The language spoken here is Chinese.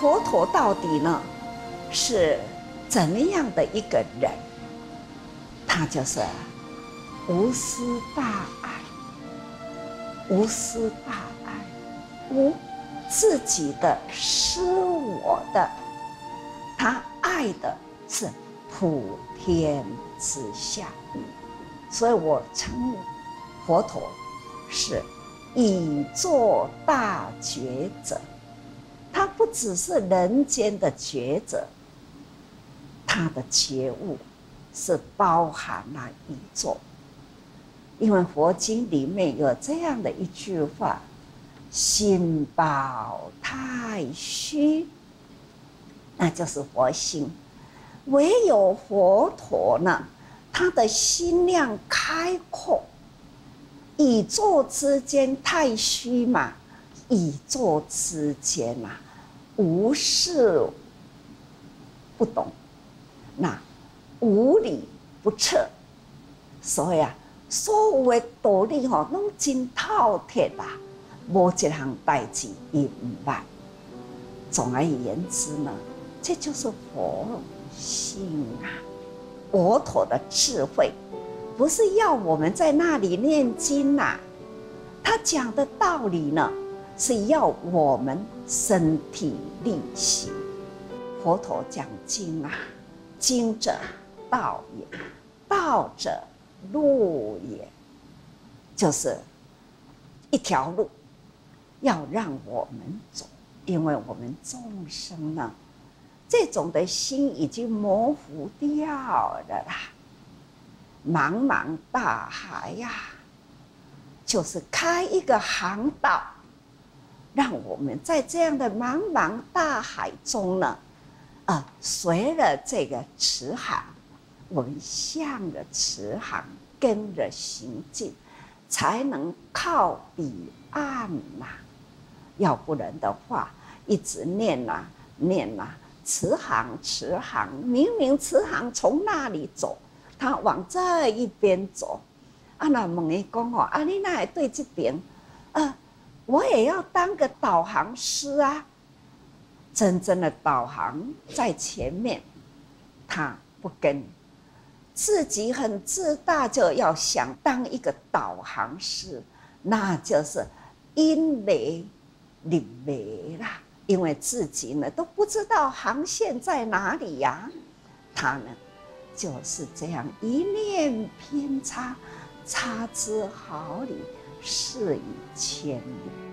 佛陀到底呢是怎么样的一个人？他就是无私大爱，无私大爱，无自己的私我的，他爱的是普天之下，所以我称佛陀是以作大觉者。只是人间的觉者，他的觉悟是包含了宇宙。因为佛经里面有这样的一句话：“心包太虚”，那就是佛心。唯有佛陀呢，他的心量开阔，宇宙之间太虚嘛。宇宙之间嘛，无事不懂，那无理不彻，所以啊，所有的道理吼，拢真透彻啊，无一项代志伊唔办。总而言之呢，这就是佛性啊，佛陀的智慧，不是要我们在那里念经呐，他讲的道理呢。是要我们身体力行。佛陀讲经啊，经者道也，道者路也，就是一条路，要让我们走。因为我们众生呢，这种的心已经模糊掉了啦。茫茫大海呀，就是开一个航道。让我们在这样的茫茫大海中呢，啊，随着这个慈航，我们向着慈航跟着行进，才能靠彼岸呐。要不然的话，一直念呐念呐，慈航慈航，明明慈航从那里走，他往这一边走，啊，那问伊讲哦，啊，你那对这边，啊？我也要当个导航师啊！真正的导航在前面，他不跟，自己很自大，就要想当一个导航师，那就是因为你没啦，因为自己呢都不知道航线在哪里呀。他呢就是这样一念偏差，差之毫厘。事以千里。